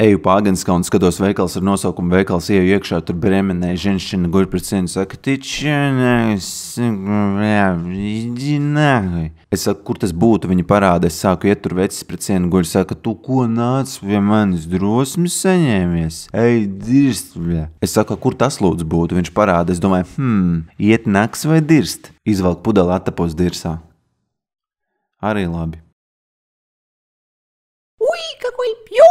Eju pa Agenskau un skatos veikals ar nosaukumu veikals, ieju iekšā, tur bremenē, ženšķina guļ pret sienu, saka, tičanā, Es saku, kur tas būtu, viņa parāda, es sāku iet tur vecis pret sienu guļ, saka, tu ko nāc pie manis drosmes saņēmies? Ej, dirst, bļa. Es saku, kur tas lūdzu būtu, viņš parāda, es domāju, hmm, iet naks vai dirst? Izvelk pudeli attapos dirsā. Arī labi. Uy, какой Петр!